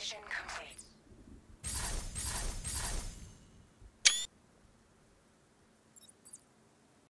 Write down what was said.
Vision complete.